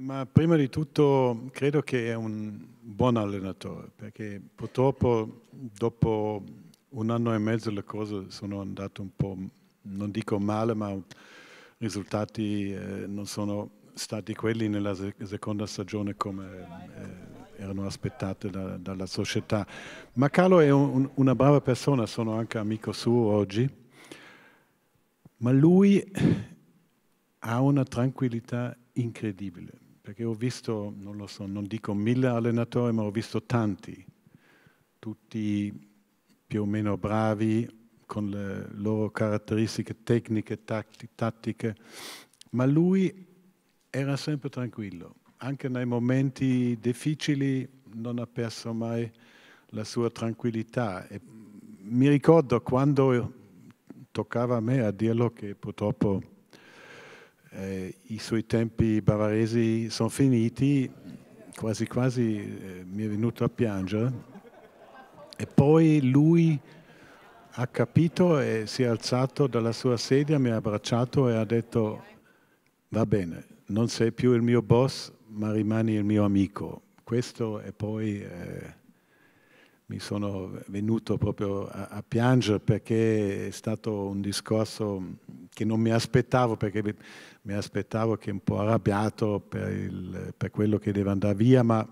Ma prima di tutto credo che è un buon allenatore, perché purtroppo dopo un anno e mezzo le cose sono andate un po', non dico male, ma i risultati eh, non sono stati quelli nella seconda stagione come eh, erano aspettate da, dalla società. Ma Carlo è un, una brava persona, sono anche amico suo oggi, ma lui ha una tranquillità incredibile, perché ho visto, non lo so, non dico mille allenatori, ma ho visto tanti, tutti più o meno bravi, con le loro caratteristiche tecniche, tattiche, ma lui era sempre tranquillo, anche nei momenti difficili non ha perso mai la sua tranquillità. E mi ricordo quando toccava a me a dirlo che purtroppo eh, i suoi tempi bavaresi sono finiti, quasi quasi eh, mi è venuto a piangere. E poi lui ha capito e si è alzato dalla sua sedia, mi ha abbracciato e ha detto va bene, non sei più il mio boss, ma rimani il mio amico. Questo e poi eh, mi sono venuto proprio a, a, piangere perché è stato un discorso che non mi aspettavo, perché mi aspettavo che un po' arrabbiato per, il, per quello che deve andare via, ma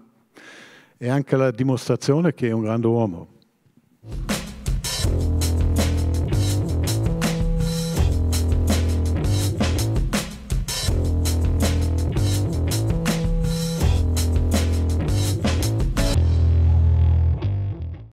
è anche la dimostrazione che è un grande uomo.